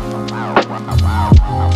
Wow, wow, wow, wow.